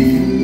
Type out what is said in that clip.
If you